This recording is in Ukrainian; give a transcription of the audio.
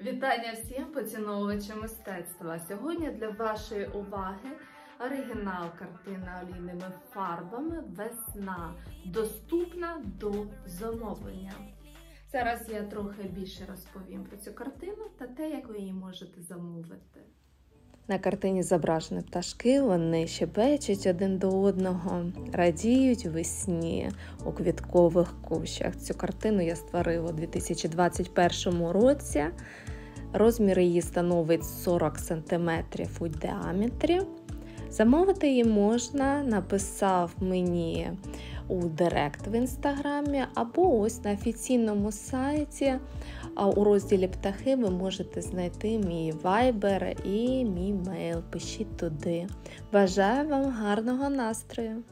Вітання всім поціновувачам мистецтва. Сьогодні для вашої уваги оригінал картини олійними фарбами Весна доступна до замовлення. Зараз я трохи більше розповім про цю картину та те, як ви її можете замовити. На картині зображені пташки, вони щебечуть один до одного, радіють весні у квіткових кущах. Цю картину я створила у 2021 році. Розмір її становить 40 см у діаметрі. Замовити її можна, написавши мені у Директ в інстаграмі, або ось на офіційному сайті. У розділі птахи ви можете знайти мій вайбер і мій мейл. Пишіть туди. Бажаю вам гарного настрою!